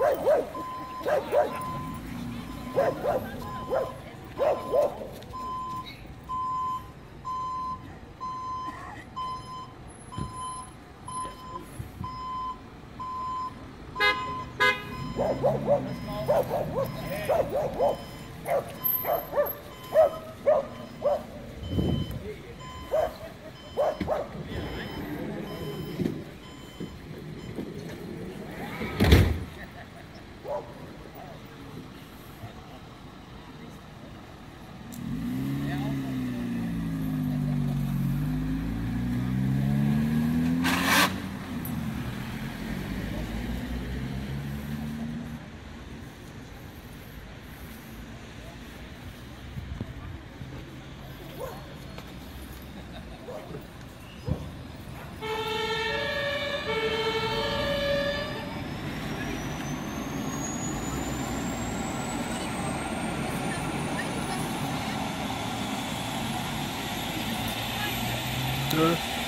Let's go. 就